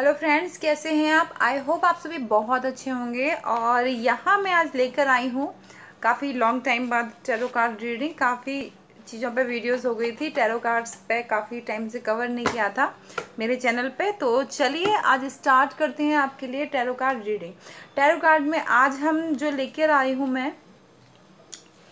Hello friends कैसे हैं आप? आई होप आप सभी बहुत अच्छे होंगे और यहाँ मैं आज लेकर आई हूँ काफ़ी लॉन्ग टाइम बाद टेरो कार्ड रीडिंग काफ़ी चीज़ों पे वीडियोस हो गई थी। टेरो कार्ड्स पे काफ़ी टाइम से कवर नहीं किया था मेरे चैनल पे। तो चलिए आज स्टार्ट करते हैं आपके लिए tarot card reading tarot card में आज हम जो लेकर आई हूँ मैं,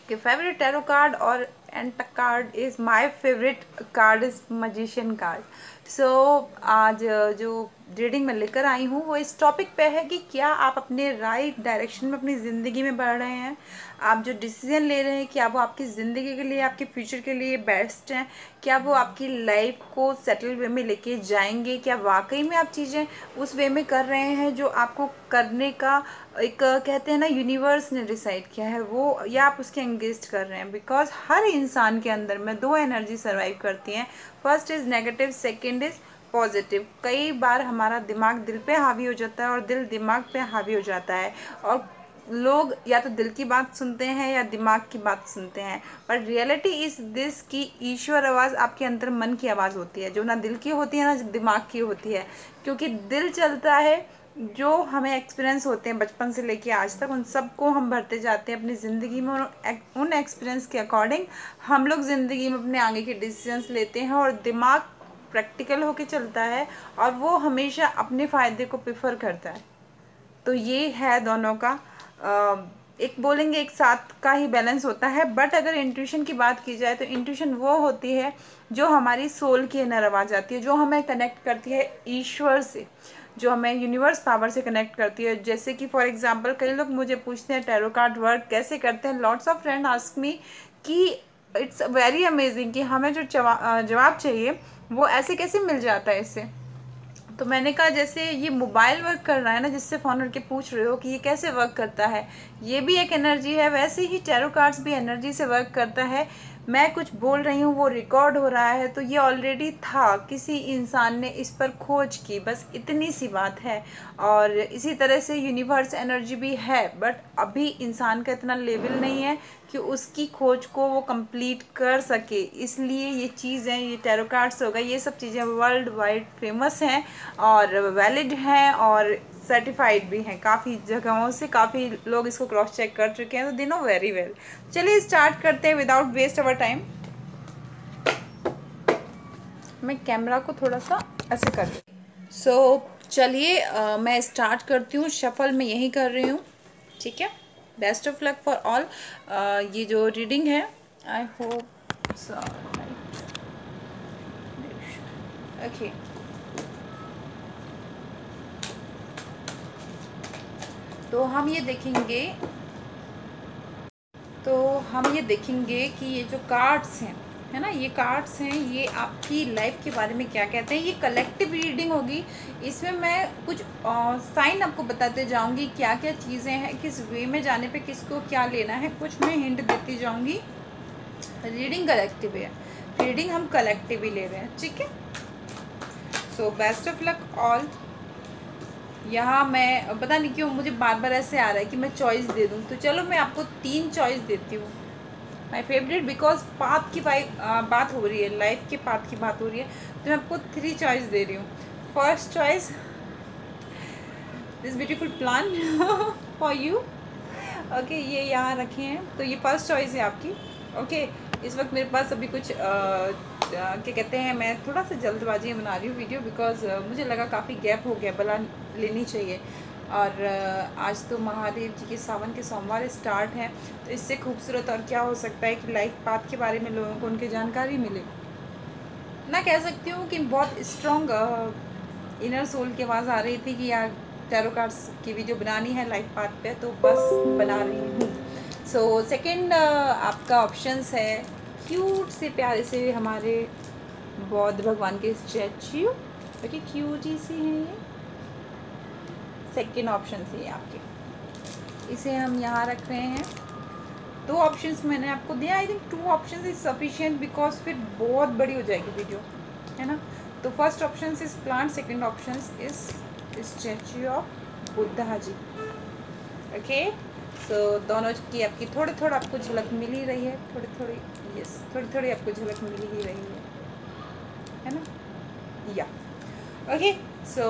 कि फेवरेट टेरो कार्ड और and card is my favourite card is magician card so आज जो रीडिंग में लेकर आई हूँ, वो इस टॉपिक पे है कि क्या आप अपने राइट right डायरेक्शन में अपनी ज़िंदगी में बढ़ रहे हैं? आप जो डिसीज़न ले रहे हैं, क्या वो आपकी ज़िंदगी के लिए, आपके फ्यूचर के लिए बेस्ट हैं? क्या वो आपकी लाइफ को सेटल वे में लेके जाएँगे? क्या वाकई में आप चीज़ें उस वे में कर रहे हैं जो आपको करने का एक, कहते हैं ना यूनिवर्स ने डिसाइड किया है? वो, या आप उसके एंगेज कर रहे हैं? बिकॉज़ हर इंसान के अंदर में दो एनर्जी सर्वाइव करती हैं। First is negative second is positive कई बार हमारा दिमाग दिल पे हावी हो जाता है और दिल दिमाग पे हावी हो जाता है। और लोग या तो दिल की बात सुनते हैं या दिमाग की बात सुनते हैं। पर रियलिटी इज़ दिस की ईश्वर आवाज़ आपके अंदर मन की आवाज़ होती है। जो ना दिल की होती है, ना दिमाग की होती है। क्योंकि दिल चलता है, जो हमें एक्सपीरियंस होते हैं बचपन से लेके आज तक, उन सबको हम भरते जाते हैं अपनी ज़िंदगी में उन एक्सपीरियंस के अकॉर्डिंग हम लोग ज़िंदगी में अपने आगे के डिसीजंस लेते हैं और दिमाग प्रैक्टिकल होके चलता है और वो हमेशा अपने फ़ायदे को प्रेफर करता है। तो ये है दोनों का। एक बोलेंगे एक साथ का ही बैलेंस होता है बट अगर इंट्यूशन की बात की जाए तो इंट्यूशन वो होती है जो हमारी सोल की नर आवाज़ आती है, जो हमें कनेक्ट करती है ईश्वर से, जो हमें यूनिवर्स पावर से कनेक्ट करती है। जैसे कि फॉर एग्जांपल कई लोग मुझे पूछते हैं टेरो कार्ड वर्क कैसे करते हैं? Lots of friend ask me कि इट्स वेरी अमेजिंग कि हमें जो जवाब चाहिए वो ऐसे कैसे मिल जाता है इससे? तो मैंने कहा, जैसे ये मोबाइल वर्क कर रहा है ना, जिससे फ़ोन करके पूछ रहे हो कि ये कैसे वर्क करता है? ये भी एक एनर्जी है, वैसे ही टेरो कार्ड्स भी एनर्जी से वर्क करता है। मैं कुछ बोल रही हूँ, वो रिकॉर्ड हो रहा है तो ये ऑलरेडी था। किसी इंसान ने इस पर खोज की, बस इतनी सी बात है। और इसी तरह से यूनिवर्स एनर्जी भी है बट अभी इंसान का इतना लेवल नहीं है कि उसकी खोज को वो कंप्लीट कर सके। इसलिए ये चीज़ें, ये टेरो कार्ड्स हो गए, ये सब चीज़ें वर्ल्ड वाइड फ़ेमस हैं और वैलिड हैं और सर्टिफाइड भी हैं। काफ़ी जगहों से काफ़ी लोग इसको क्रॉस चेक कर चुके हैं तो दे नो वेरी वेल चलिए स्टार्ट करते हैं विदाउट वेस्ट अवर टाइम मैं कैमरा को थोड़ा सा ऐसे कर सो so, चलिए मैं स्टार्ट करती हूँ। शफल में यही कर रही हूँ। ठीक है? Best of luck for all ये जो रीडिंग है आई होप ओके तो हम ये देखेंगे तो हम ये देखेंगे कि ये जो कार्ड्स हैं, है ना, ये कार्ड्स हैं, ये आपकी लाइफ के बारे में क्या कहते हैं? ये कलेक्टिव रीडिंग होगी। इसमें मैं कुछ साइन आपको बताते जाऊँगी क्या क्या चीज़ें हैं, किस वे में जाने पे किसको क्या लेना है, कुछ मैं हिंट देती जाऊँगी। रीडिंग कलेक्टिव है। रीडिंग हम कलेक्टिव ही ले रहे हैं, ठीक है? So best of luck all यहाँ मैं पता नहीं क्यों मुझे बार बार ऐसे आ रहा है कि मैं चॉइस दे दूँ। तो चलो मैं आपको तीन चॉइस देती हूँ। माई फेवरेट बिकॉज़ पाथ की बाई बात हो रही है लाइफ के पाथ की बात हो रही है तो मैं आपको थ्री चॉइस दे रही हूँ। First choice this beautiful plan for you okay ये यहाँ रखे हैं। तो ये फ़र्स्ट चॉइस है आपकी। ओके okay, इस वक्त मेरे पास अभी कुछ क्या कहते हैं, मैं थोड़ा सा जल्दबाजी में बना रही हूँ वीडियो बिकॉज़ मुझे लगा काफ़ी गैप हो गया, बला लेनी चाहिए। और आज तो महादेव जी के सावन के सोमवार स्टार्ट हैं तो इससे खूबसूरत और क्या हो सकता है कि लाइफ पाथ के बारे में लोगों को उनकी जानकारी मिले। मैं कह सकती हूँ कि बहुत स्ट्रॉन्ग इनर सोल की आवाज़ आ रही थी कि यार टेरो कार्ड्स की वीडियो बनानी है लाइफ पाथ पे तो बस बना रही हूँ। सो so, सेकेंड आपका ऑप्शंस है। क्यूट से प्यारे से हमारे बौद्ध भगवान के स्टैच्यू ओके क्यूट ही सी हैं ये। सेकेंड ऑप्शन से आपके। इसे हम यहाँ रख रहे हैं। दो ऑप्शंस मैंने आपको दिया I think two option is sufficient because फिर बहुत बड़ी हो जाएगी वीडियो है ना? तो first option is plant second option is statue of Buddha ji. Okay so दोनों की आपकी थोड़ी थोड़ा आपको झलक मिल ही रही है थोड़ी थोड़ी यस थोड़ी थोड़ी आपको झलक मिल ही रही है। है ना? या ओके सो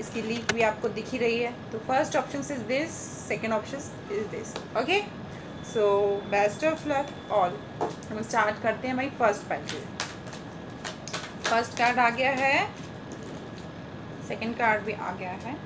इसकी लीक भी आपको दिख ही रही है। तो first option is this second option is this okay so best of luck all हम स्टार्ट करते हैं भाई फ़र्स्ट पैकेज फ़र्स्ट कार्ड आ गया है। सेकेंड कार्ड भी आ गया है।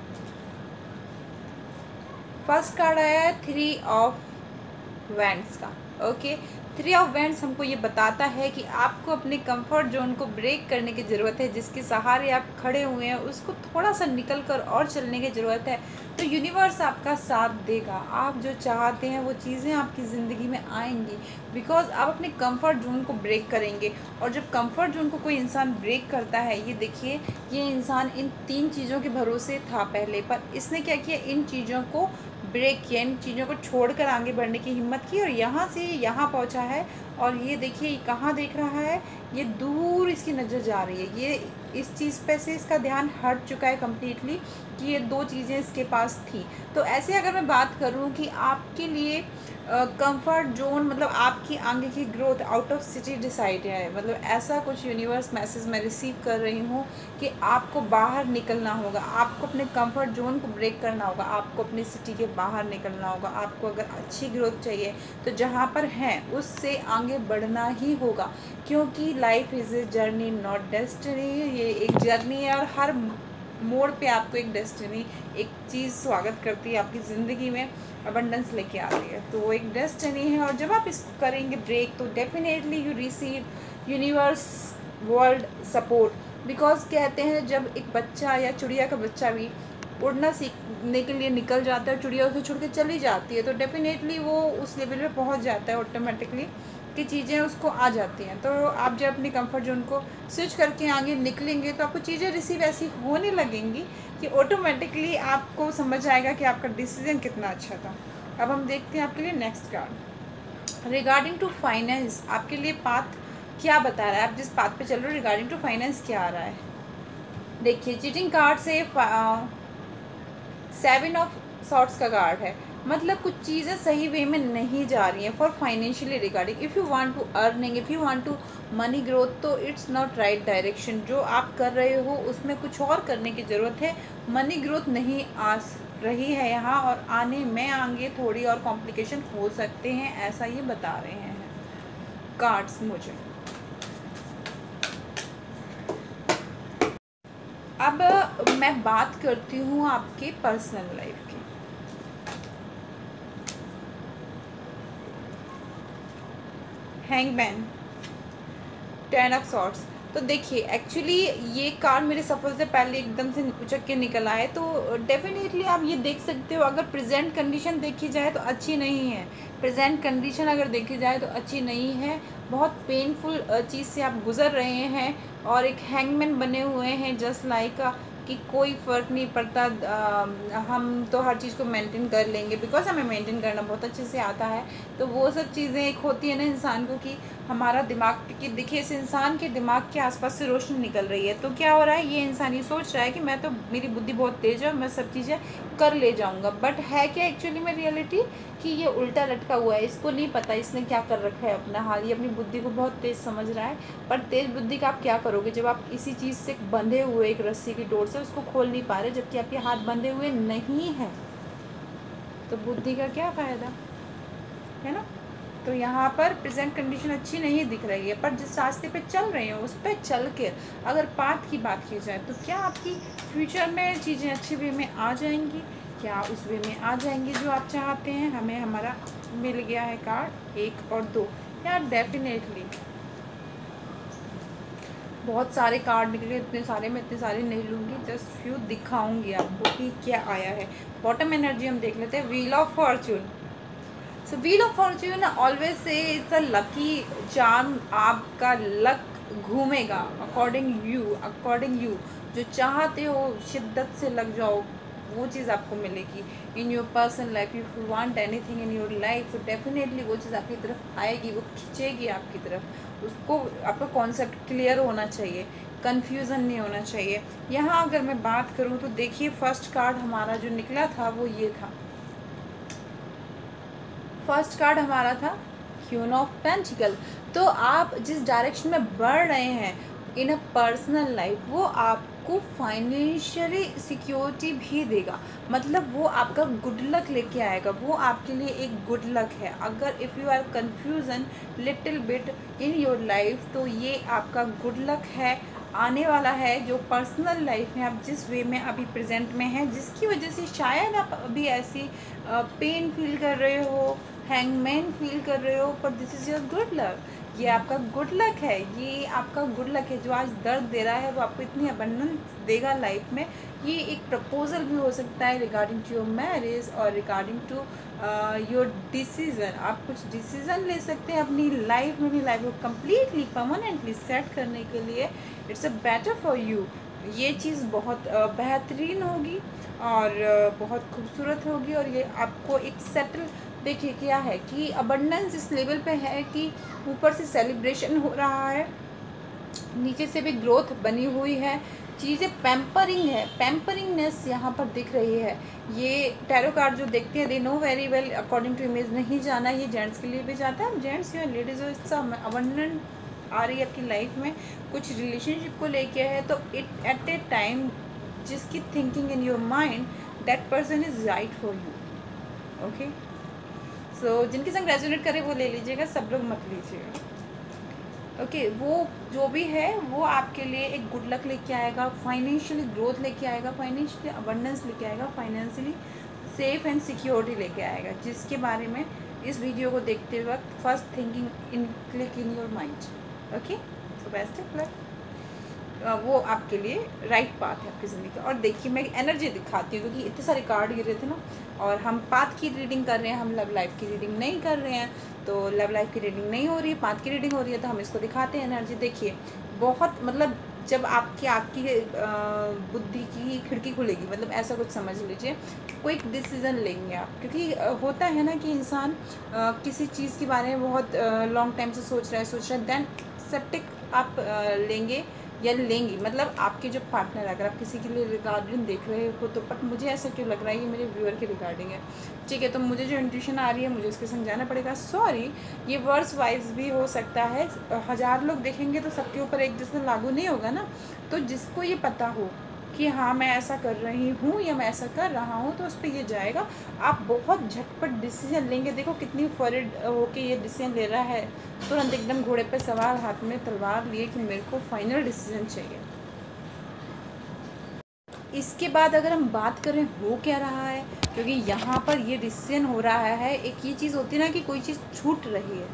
फ़र्स्ट कार्ड आया है थ्री ऑफ़ वैंड्स का, ओके? थ्री ऑफ़ वैंड्स हमको ये बताता है कि आपको अपने कंफर्ट जोन को ब्रेक करने की ज़रूरत है, जिसके सहारे आप खड़े हुए हैं, उसको थोड़ा सा निकल कर और चलने की ज़रूरत है। तो यूनिवर्स आपका साथ देगा। आप जो चाहते हैं, वो चीज़ें आपकी ज़िंदगी में आएँगी। बिकॉज़ आप अपने कंफर्ट जोन को ब्रेक करेंगे। और जब कंफर्ट जोन को कोई इंसान ब्रेक करता है, ये देखिए, ये इंसान इन तीन चीज़ों के भरोसे था पहले, पर इसने क्या किया? इन चीज़ों को ब्रेक किया, इन चीज़ों को छोड़कर आगे बढ़ने की हिम्मत की और यहाँ से यहाँ पहुँचा है और ये देखिए कहाँ देख रहा है? ये दूर इसकी नज़र जा रही है। ये इस चीज़ पे से इसका ध्यान हट चुका है कम्प्लीटली कि ये दो चीज़ें इसके पास थी। तो ऐसे अगर मैं बात करूँ कि आपके लिए कंफर्ट uh, जोन मतलब आपकी आगे की growth out of city decide है। मतलब ऐसा कुछ यूनिवर्स मैसेज मैं रिसीव कर रही हूँ कि आपको बाहर निकलना होगा। आपको अपने कंफर्ट जोन को ब्रेक करना होगा। आपको अपनी सिटी के बाहर निकलना होगा। आपको अगर अच्छी ग्रोथ चाहिए तो जहाँ पर हैं उससे आगे बढ़ना ही होगा। क्योंकि life is a journey not destiny ये एक जर्नी है और हर मोड़ पे आपको एक डेस्टिनी, एक चीज़ स्वागत करती है आपकी ज़िंदगी में अबंडेंस लेके आती है। तो वो एक डेस्टिनी है और जब आप इसको करेंगे ब्रेक तो definitely you receive universe world support because कहते हैं, जब एक बच्चा या चिड़िया का बच्चा भी उड़ना सीखने के लिए निकल जाता है, चिड़िया उसे छोड़ के चली जाती है तो डेफिनेटली वो उस लेवल पे पहुँच जाता है ऑटोमेटिकली की चीज़ें उसको आ जाती हैं। तो आप जब अपनी कंफर्ट जोन को स्विच करके आगे निकलेंगे तो आपको चीज़ें रिसीव ऐसी होने लगेंगी कि ऑटोमेटिकली आपको समझ आएगा कि आपका डिसीज़न कितना अच्छा था। अब हम देखते हैं आपके लिए next card regarding to finance आपके लिए पाथ क्या बता रहा है? आप जिस पाथ पे चल रहे हो रिगार्डिंग टू फाइनेंस क्या आ रहा है? देखिए चीटिंग कार्ड से सेवन ऑफ़ शॉर्ट्स का कार्ड है। मतलब कुछ चीज़ें सही वे में नहीं जा रही हैं for financially regarding if you want to earning if you want to money growth तो इट्स नॉट राइट डायरेक्शन जो आप कर रहे हो, उसमें कुछ और करने की ज़रूरत है. मनी ग्रोथ नहीं आ रही है यहाँ और आने में आगे थोड़ी और कॉम्प्लिकेशन हो सकते हैं, ऐसा ये बता रहे हैं कार्ड्स मुझे. अब मैं बात करती हूँ आपके पर्सनल लाइफ की हैंगमैन टेन ऑफ़ सॉर्ट्स तो देखिए एक्चुअली ये कार मेरे सफ़र से पहले एकदम से उचक के निकल आए तो डेफिनेटली आप ये देख सकते हो, अगर प्रेजेंट कंडीशन देखी जाए तो अच्छी नहीं है। प्रेजेंट कंडीशन अगर देखी जाए तो अच्छी नहीं है। बहुत पेनफुल चीज़ से आप गुज़र रहे हैं और एक हैंगमैन बने हुए हैं जस्ट लाइक कि कोई फ़र्क नहीं पड़ता हम तो हर चीज़ को मेंटेन कर लेंगे। बिकॉज़ हमें मेंटेन करना बहुत अच्छे से आता है तो वो सब चीज़ें एक होती है ना इंसान को कि हमारा दिमाग कि, देखिए, इस इंसान के दिमाग के आसपास से रोशनी निकल रही है। तो क्या हो रहा है, ये इंसान ये सोच रहा है कि मैं तो मेरी बुद्धि बहुत तेज़ है और मैं सब चीज़ें कर ले जाऊँगा। बट है क्या एक्चुअली में रियलिटी कि ये उल्टा लटका हुआ है? इसको नहीं पता, इसने क्या कर रखा है अपना हाल। ये अपनी बुद्धि को बहुत तेज़ समझ रहा है। पर तेज़ बुद्धि का आप क्या करोगे? जब आप इसी चीज़ से बंधे हुए एक रस्सी की डोर से उसको खोल नहीं पा रहे, जबकि आपके हाथ बंधे हुए नहीं हैं। तो बुद्धि का क्या फ़ायदा? है ना? तो यहाँ पर प्रेजेंट कंडीशन अच्छी नहीं दिख रही है, पर जिस रास्ते पे चल रहे हैं, उस पर चल के अगर पाथ की बात की जाए तो क्या आपकी फ्यूचर में चीज़ें अच्छे वे में आ जाएँगी? क्या उस वे में आ जाएँगी जो आप चाहते हैं? हमें हमारा मिल गया है कार्ड एक और दो। यार डेफिनेटली बहुत सारे कार्ड निकले, इतने सारे, मैं इतने सारे नहीं लूँगी जस्ट फ्यू दिखाऊँगी आपको कि क्या आया है। बॉटम एनर्जी हम देख लेते हैं wheel of fortune so wheel of fortune always से इट्स अ लकी चार्म आपका लक घूमेगा अकॉर्डिंग यू अकॉर्डिंग यू जो चाहते हो, शिद्दत से लग जाओ, वो चीज़ आपको मिलेगी. In your personal life if you want anything in your life तो डेफिनेटली वो चीज़ आपकी तरफ़ आएगी, वो खींचेगी आपकी तरफ़. उसको, आपका कॉन्सेप्ट क्लियर होना चाहिए कन्फ्यूज़न नहीं होना चाहिए. यहाँ अगर मैं बात करूँ तो देखिए फ़र्स्ट कार्ड हमारा जो निकला था, वो ये था. फ़र्स्ट कार्ड हमारा था क्यून ऑफ़ पेंटिकल तो आप जिस डायरेक्शन में बढ़ रहे हैं इन अ पर्सनल लाइफ वो आप आपको फाइनेंशियली सिक्योरिटी भी देगा। मतलब वो आपका गुड लक लेके आएगा। वो आपके लिए एक गुड लक है। अगर if you are confusion little bit in your life तो ये आपका गुड लक है। आने वाला है जो पर्सनल लाइफ में आप जिस वे में अभी प्रेजेंट में हैं, जिसकी वजह से शायद आप अभी ऐसी पेन फील कर रहे हो हैंगमैन फील कर रहे हो पर this is your good luck ये आपका गुड लक है। ये आपका गुड लक है जो आज दर्द दे रहा है वो आपको इतनी अबंडेंस देगा लाइफ में। ये एक प्रपोजल भी हो सकता है रिगार्डिंग टू योर मैरिज और रिगार्डिंग टू योर डिसीज़न आप कुछ डिसीज़न ले सकते हैं अपनी लाइफ में अपनी लाइफ को कम्प्लीटली परमानेंटली सेट करने के लिए। It's a better for you ये चीज़ बहुत uh, बेहतरीन होगी और uh, बहुत खूबसूरत होगी और ये आपको एक सेटल देखिए क्या है कि अबंडेंस इस लेवल पे है कि ऊपर से सेलिब्रेशन हो रहा है, नीचे से भी ग्रोथ बनी हुई है। चीज़ें पैम्परिंग है पैम्परिंगनेस यहाँ पर दिख रही है। ये टैरो कार्ड जो देखते हैं they know very well according to image नहीं जाना, ये जेंट्स के लिए भी जाता है। जेंट्स या लेडीज़ हो अबंडेंट आ रही है आपकी लाइफ में। कुछ रिलेशनशिप को लेके है तो इट एट ए टाइम जिसकी thinking in your mind that person is right for you okay so so, जिनके संग रेजोनेट करे वो ले लीजिएगा सब लोग मत लीजिएगा। ओके okay, वो जो भी है वो आपके लिए एक गुड लक लेके आएगा फाइनेंशियली ग्रोथ लेके आएगा फाइनेंशियली अबंडेंस लेके आएगा फाइनेंशियली सेफ़ एंड सिक्योरिटी लेके आएगा जिसके बारे में इस वीडियो को देखते वक्त first thinking in click in your mind okay so best of luck वो आपके लिए राइट पाथ है आपकी ज़िंदगी का। और देखिए, मैं एनर्जी दिखाती हूँ, क्योंकि इतने सारे कार्ड गिरे थे ना, और हम पाथ की रीडिंग कर रहे हैं, हम लव लाइफ की रीडिंग नहीं कर रहे हैं तो लव लाइफ की रीडिंग नहीं हो रही है पाथ की रीडिंग हो रही है तो हम इसको दिखाते हैं एनर्जी देखिए, बहुत मतलब जब आपकी आपकी बुद्धि की खिड़की खुलेगी मतलब ऐसा कुछ समझ लीजिए कोई डिसीज़न लेंगे आप। क्योंकि होता है ना कि इंसान किसी चीज़ के बारे में बहुत लॉन्ग टाइम से सोच रहा है, सोच रहा है देन सेप्टिक आप लेंगे या लेंगी। मतलब आपके जो पार्टनर अगर आप किसी के लिए रिगार्डिंग देख रहे हो तो बट मुझे ऐसा क्यों लग रहा है ये मेरे व्यूअर के रिगार्डिंग है? ठीक है तो मुझे जो इंट्यूशन आ रही है, मुझे उसके समझाना पड़ेगा। सॉरी ये वर्स वाइज भी हो सकता है। हज़ार लोग देखेंगे तो सबके ऊपर एक जैसे लागू नहीं होगा ना। तो जिसको ये पता हो कि हाँ मैं ऐसा कर रही हूँ या मैं ऐसा कर रहा हूँ तो उस पर ये जाएगा। आप बहुत झटपट डिसीज़न लेंगे। देखो कितनी फरिड होके ये डिसीज़न ले रहा है। तुरंत एकदम घोड़े पर सवार, हाथ में तलवार लिए कि मेरे को फाइनल डिसीज़न चाहिए। इसके बाद अगर हम बात करें हो क्या रहा है, क्योंकि यहाँ पर ये डिसीज़न हो रहा है, एक ये चीज़ होती है ना कि कोई चीज़ छूट रही है।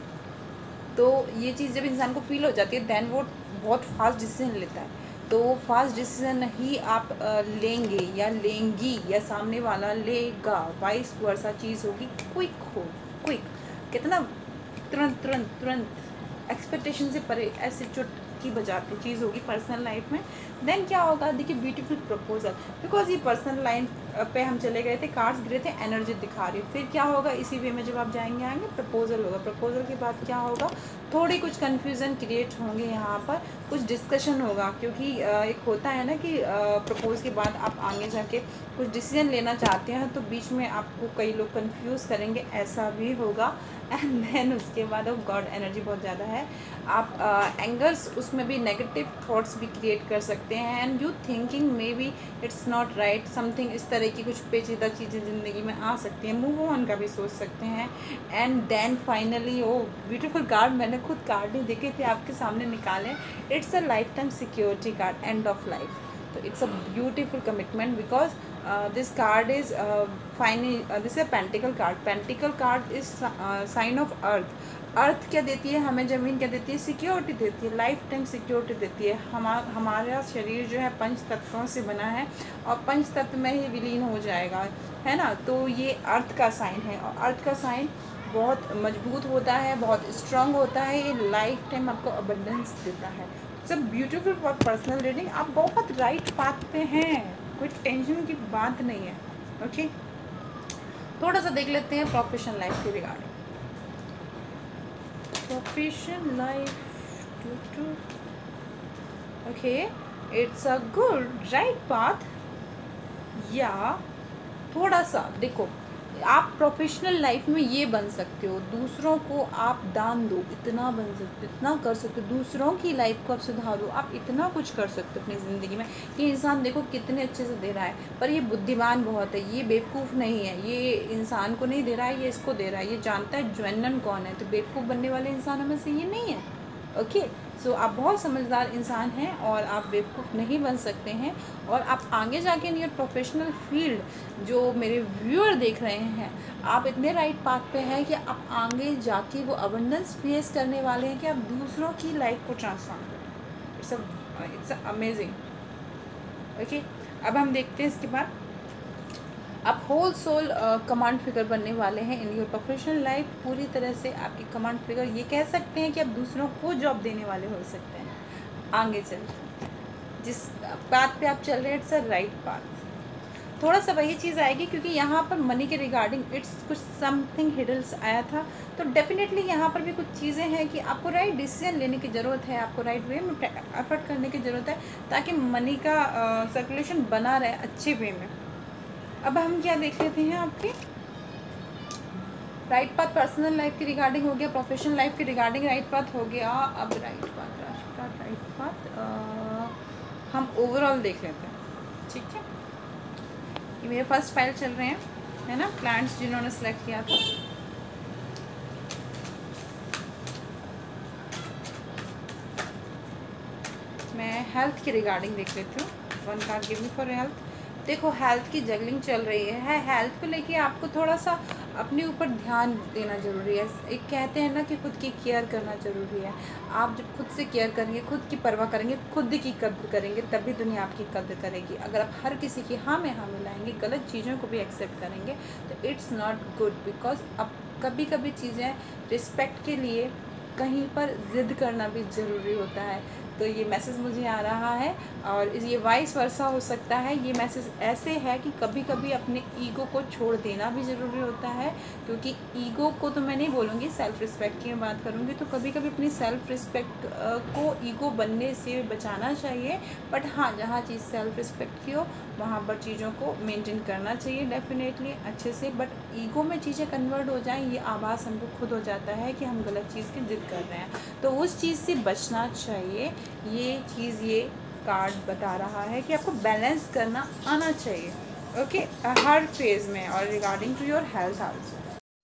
तो ये चीज़ जब इंसान को फील हो जाती है दैन वो बहुत फास्ट डिसीज़न लेता है। तो फास्ट डिसीज़न ही आप लेंगे या लेंगी या सामने वाला लेगा वाइस वर्षा चीज़ होगी क्विक हो क्विक कितना तुरंत तुरंत तुरंत एक्सपेक्टेशन से परे, ऐसे चुटकी बजाते चीज़ होगी पर्सनल लाइफ में देन क्या होगा? देखिए ब्यूटीफुल प्रपोजल बिकॉज़ ये पर्सनल लाइन पे हम चले गए थे कार्ड्स गिरे थे एनर्जी दिखा रही फिर क्या होगा? इसी वे में जब आप जाएँगे, आएँगे प्रपोजल होगा। प्रपोजल के बाद क्या होगा? थोड़ी कुछ कन्फ्यूज़न क्रिएट होंगे यहाँ पर। कुछ डिस्कशन होगा, क्योंकि एक होता है ना कि प्रपोज के बाद आप आगे जाके कुछ डिसीज़न लेना चाहते हैं तो बीच में आपको कई लोग कन्फ्यूज़ करेंगे, ऐसा भी होगा। एंड देन उसके बाद वो गॉड एनर्जी बहुत ज़्यादा है। आप एंगर्स uh, उसमें भी नेगेटिव थॉट्स भी क्रिएट कर सकते हैं and you thinking maybe it's not right something इस तरह की कुछ पेचीदा चीज़ें ज़िंदगी में आ सकती हैं। मूव ऑन का भी सोच सकते हैं। And then finally oh beautiful card मैंने खुद कार्ड नहीं देखे थे आपके सामने निकाले। It's a lifetime security card end of life तो it's a beautiful commitment because this card is finally this a pentacle card pentacle card is sign of earth earth क्या देती है? हमें ज़मीन क्या देती है? सिक्योरिटी देती है. लाइफ टाइम सिक्योरिटी देती है. हमा, हमारा शरीर जो है पंच तत्वों से बना है और पंच तत्व में ही विलीन हो जाएगा, है ना? तो ये अर्थ का साइन है और अर्थ का साइन बहुत मज़बूत होता है, बहुत स्ट्रांग होता है, ये लाइफ टाइम आपको अबंडेंस देता है। सब ब्यूटीफुल फॉर पर्सनल रीडिंग आप बहुत राइट पाथ पे हैं। कोई टेंशन की बात नहीं है ओके थोड़ा सा देख लेते हैं प्रोफेशनल लाइफ के regarding profession life okay it's a good right path या थोड़ा सा देखो आप प्रोफेशनल लाइफ में ये बन सकते हो, दूसरों को आप दान दो, इतना बन सकते हो इतना कर सकते हो, दूसरों की लाइफ को आप सुधारो, आप इतना कुछ कर सकते हो अपनी ज़िंदगी में कि इंसान देखो कितने अच्छे से दे रहा है। पर ये बुद्धिमान बहुत है, ये बेवकूफ़ नहीं है, ये इंसान को नहीं दे रहा है, ये इसको दे रहा है, ये जानता है ज्वेनन कौन है तो बेवकूफ़ बनने वाले इंसानों में से ये नहीं है। ओके सो आप बहुत समझदार इंसान हैं और आप बेवकूफ़ नहीं बन सकते हैं और आप आगे जाके इन योर प्रोफेशनल फ़ील्ड जो मेरे व्यूअर देख रहे हैं, आप इतने राइट पाथ पे हैं कि आप आगे जाके वो अबंडेंस फेस करने वाले हैं कि आप दूसरों की लाइफ को ट्रांसफॉर्म करें। इट्स इट्स अमेजिंग ओके अब हम देखते हैं इसके बाद। आप होल सोल कमांड फिगर बनने वाले हैं इन योर प्रोफेशनल लाइफ पूरी तरह से आपकी कमांड फिगर ये कह सकते हैं कि आप दूसरों को जॉब देने वाले हो सकते हैं। आगे चल जिस पाथ पे आप चल रहे हैं इट्स अ राइट पाथ थोड़ा सा वही चीज़ आएगी क्योंकि यहाँ पर मनी के रिगार्डिंग इट्स कुछ समथिंग हिडल्स आया था। तो डेफिनेटली यहाँ पर भी कुछ चीज़ें हैं कि आपको राइट डिसीज़न लेने की ज़रूरत है, आपको राइट वे में एफर्ट करने की ज़रूरत है, ताकि मनी का सर्कुलेशन बना रहे अच्छे वे में। अब हम क्या देख लेते हैं आपके? राइट पाथ पर्सनल लाइफ की रिगार्डिंग हो गया प्रोफेशनल लाइफ की रिगार्डिंग राइट पाथ हो गया। अब राइट पाथ राइट पाथ हम ओवरऑल देख लेते हैं। ठीक है? ये मेरे फ़र्स्ट फ़ाइल चल रहे हैं, है ना? प्लांट्स जिन्होंने सेलेक्ट किया था। मैं हेल्थ की रिगार्डिंग देख लेती हूँ। One card give me for health देखो हेल्थ की जगलिंग चल रही है। हेल्थ को लेके आपको थोड़ा सा अपने ऊपर ध्यान देना ज़रूरी है। एक कहते हैं ना कि खुद की केयर करना ज़रूरी है। आप जब खुद से केयर करेंगे, खुद की परवाह करेंगे, खुद की कद्र करेंगे तभी दुनिया आपकी कद्र करेगी। अगर आप हर किसी की हाँ में हाँ मिलाएँगे गलत चीज़ों को भी एक्सेप्ट करेंगे तो इट्स नॉट गुड बिकॉज़ अब कभी कभी चीज़ें रिस्पेक्ट के लिए कहीं पर ज़िद करना भी ज़रूरी होता है। तो ये मैसेज मुझे आ रहा है और ये वाइस वर्षा हो सकता है। ये मैसेज ऐसे है कि कभी कभी अपने ईगो को छोड़ देना भी ज़रूरी होता है, क्योंकि ईगो को तो मैं नहीं बोलूँगी सेल्फ़ रिस्पेक्ट की बात करूँगी तो कभी कभी अपनी सेल्फ़ रिस्पेक्ट को ईगो बनने से बचाना चाहिए। बट हाँ जहाँ चीज़ सेल्फ़ रिस्पेक्ट की हो वहाँ पर चीज़ों को मेंटेन करना चाहिए डेफिनेटली अच्छे से बट ईगो में चीज़ें कन्वर्ट हो जाएँ, ये आवाज़ हमको खुद हो जाता है कि हम गलत चीज़ की जिद कर रहे हैं। तो उस चीज़ से बचना चाहिए, ये चीज़ ये कार्ड बता रहा है कि आपको बैलेंस करना आना चाहिए ओके okay? हर फ़ेज़ में और regarding to your health also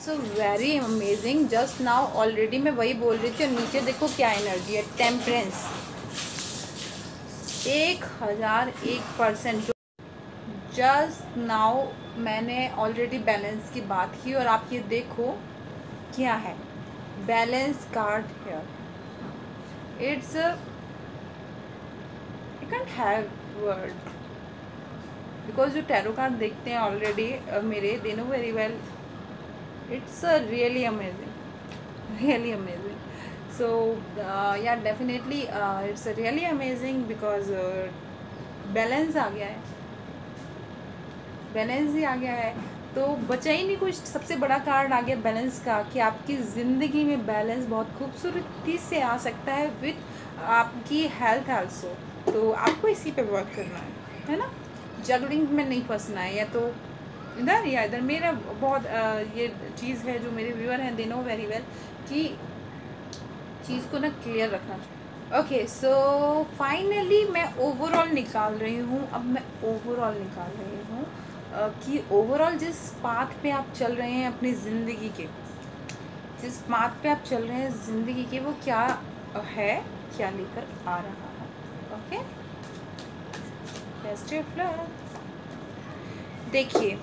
so very amazing just now already मैं वही बोल रही थी और नीचे देखो क्या एनर्जी है टेम्परेंस एक हज़ार एक परसेंट जस्ट नाउ मैंने ऑलरेडी बैलेंस की बात की और आप ये देखो क्या है। Balance card here it's I can't have word because जो टैरो कार्ड देखते हैं ऑलरेडी uh, मेरे they know very well it's really amazing really amazing so या definitely it's really amazing because balance आ गया है। बैलेंस ही आ गया है। तो बचा ही नहीं कुछ। सबसे बड़ा कार्ड आ गया बैलेंस का कि आपकी ज़िंदगी में बैलेंस बहुत खूबसूरती से आ सकता है विथ आपकी हेल्थ आल्सो। तो आपको इसी पे वर्क करना है है ना? जगलिंग में नहीं फंसना है। या तो इधर या इधर। मेरा बहुत आ, ये चीज़ है जो मेरे व्यूअर हैं दे नो वेरी वेल कि चीज़ को ना क्लियर रखना ओके सो फाइनली मैं ओवरऑल निकाल रही हूँ। अब मैं ओवरऑल निकाल रही हूँ। कि ओवरऑल जिस पाथ पे आप चल रहे हैं अपनी ज़िंदगी के, जिस पाथ पे आप चल रहे हैं ज़िंदगी के, वो क्या है, क्या लेकर आ रहा है? ओके बेस्ट देखिए,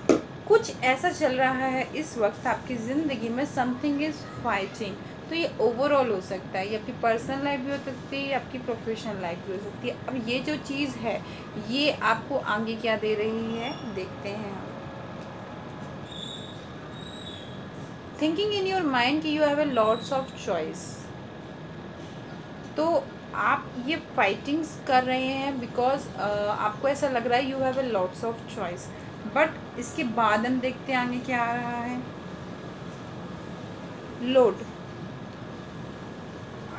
कुछ ऐसा चल रहा है इस वक्त आपकी ज़िंदगी में समथिंग इज़ फाइटिंग तो ये ओवरऑल हो सकता है ये आपकी पर्सनल लाइफ भी हो सकती है आपकी प्रोफेशनल लाइफ भी हो सकती है। अब ये जो चीज़ है ये आपको आगे क्या दे रही है देखते हैं हम। थिंकिंग इन योर माइंड कि you have a lots of choice तो आप ये फाइटिंग्स कर रहे हैं बिकॉज़ uh, आपको ऐसा लग रहा है you have a lots of choice but इसके बाद हम देखते आगे क्या आ रहा है। लोड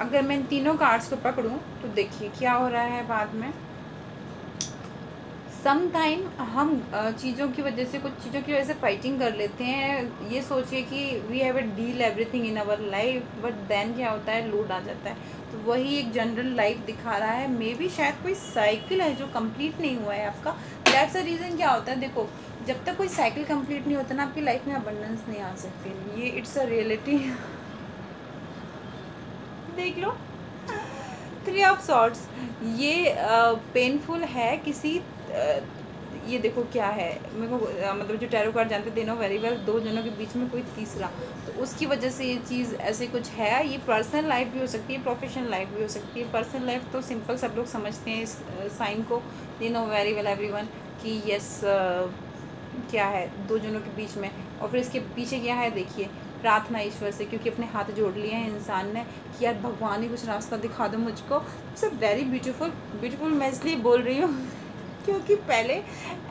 अगर मैं इन तीनों कार्ड्स को पकड़ूं तो देखिए क्या हो रहा है बाद में। सम टाइम हम चीज़ों की वजह से, कुछ चीज़ों की वजह से फाइटिंग कर लेते हैं। ये सोचिए कि we have a deal everything in our life but then क्या होता है लोड आ जाता है। तो वही एक जनरल लाइफ दिखा रहा है। मे बी शायद कोई साइकिल है जो कंप्लीट नहीं हुआ है आपका। दैट्स अ रीज़न क्या होता है, देखो, जब तक कोई साइकिल कंप्लीट नहीं होता ना, आपकी लाइफ में अबंडेंस नहीं आ सकती। ये इट्स अ रियलिटी देख लो। थ्री ऑफ़ सॉर्ट्स ये पेनफुल uh, है किसी ये देखो क्या है। मेरे को मतलब जो टैरो कार्ड जानते देनो वेरी वेल दो जनों के बीच में कोई तीसरा। तो उसकी वजह से ये चीज़ ऐसे कुछ है। ये पर्सनल लाइफ भी हो सकती है प्रोफेशनल लाइफ भी हो सकती है। पर्सनल लाइफ तो सिंपल सब लोग समझते हैं इस साइन को। They know very well every कि यस क्या है दो जनों के बीच में। और फिर इसके पीछे क्या है देखिए। प्रार्थना ईश्वर से, क्योंकि अपने हाथ जोड़ लिए हैं इंसान ने कि यार भगवान ही कुछ रास्ता दिखा दो मुझको। It's a very beautiful beautiful मैं इसलिए बोल रही हूँ क्योंकि पहले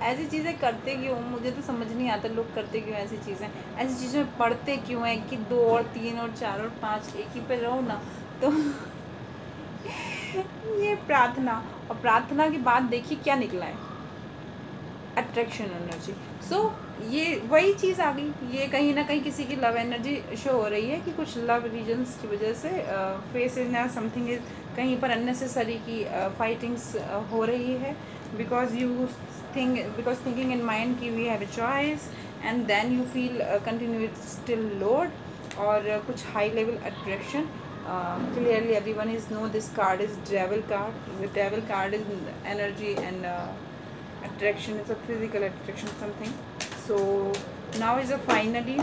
ऐसी चीज़ें करते क्यों? मुझे तो समझ नहीं आता लोग करते क्यों ऐसी चीज़ें? ऐसी चीज़ें पढ़ते क्यों हैं कि दो और तीन और चार और पाँच एक ही पे रहो ना? तो ये प्रार्थना, और प्रार्थना के बाद देखिए क्या निकला है। अट्रैक्शन एनर्जी सो ये वही चीज़ आ गई। ये कहीं ना कहीं किसी की लव एनर्जी शो हो रही है कि कुछ लव रीजन्स की वजह से फेस इज़ ना समथिंग इज़ कहीं पर अननेसेसरी की फाइटिंग्स हो रही है। Because you think because thinking in mind की we have a choice and then you feel continue it still load और कुछ high level attraction clearly everyone is know this card is devil card devil card is energy and attraction is a physical attraction something so now is a finally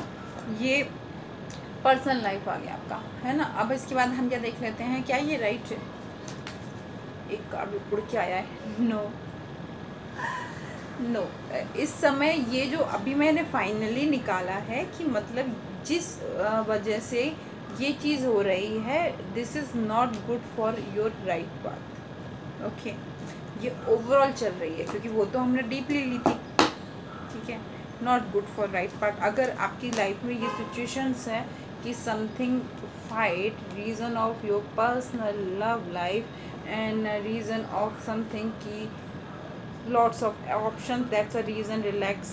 ये personal life आ गया आपका है ना? अब इसके बाद हम क्या देख लेते हैं क्या ये राइट है? एक कार्ड उड़ के आया है। No no. नो no, इस समय ये जो अभी मैंने फाइनली निकाला है कि मतलब जिस वजह से ये चीज़ हो रही है this is not good for your right path okay ये ओवरऑल चल रही है क्योंकि वो तो हमने डीपली ली थी। ठीक है? Not good for right part अगर आपकी लाइफ में ये सिचुएशंस है कि something fight reason of your personal love life and reason of something की lots of options, that's a reason, relax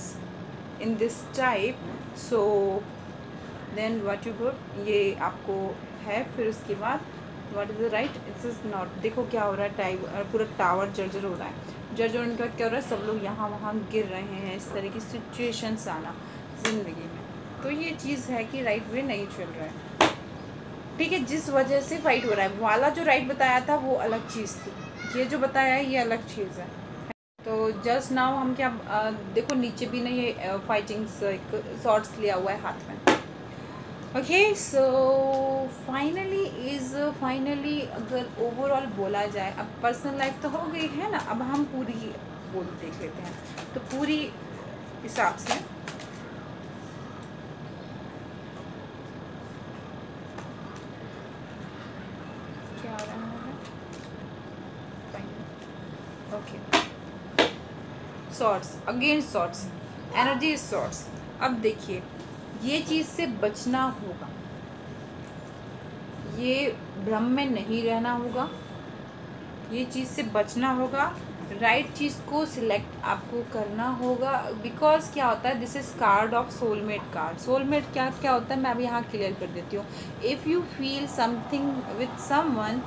in this type. So, then what you go ये आपको है, फिर उसके बाद what is the right? It's is not देखो क्या हो रहा है टाइप पूरा टावर जर्जर हो रहा है। जर्जर होने के बाद क्या हो रहा है, सब लोग यहाँ वहाँ गिर रहे हैं, इस तरह की सिचुएशंस आना ज़िंदगी में। तो ये चीज़ है कि राइट वे नहीं चल रहा है। ठीक है, जिस वजह से फाइट हो रहा है, वाला जो राइट बताया था, वो अलग चीज़ थी। ये जो बताया है, ये अलग चीज़ है। तो जस्ट नाउ हम क्या देखो, नीचे भी ना ये फाइटिंग्स एक शॉर्ट्स लिया हुआ है हाथ में। Okay so finally is finally अगर ओवरऑल बोला जाए, अब पर्सनल लाइफ तो हो गई, है ना? अब हम पूरी बोल देख लेते हैं। तो पूरी हिसाब से क्या. Again sorts energy is sorts अब देखिए। ये चीज़ से बचना होगा। ये भ्रम में नहीं रहना होगा। ये चीज़ से बचना होगा। राइट चीज़ को सिलेक्ट आपको करना होगा। बिकॉज़ क्या होता है this is card of soulmate card soulmate क्या क्या होता है मैं अभी यहाँ क्लियर कर देती हूँ। If you feel something with someone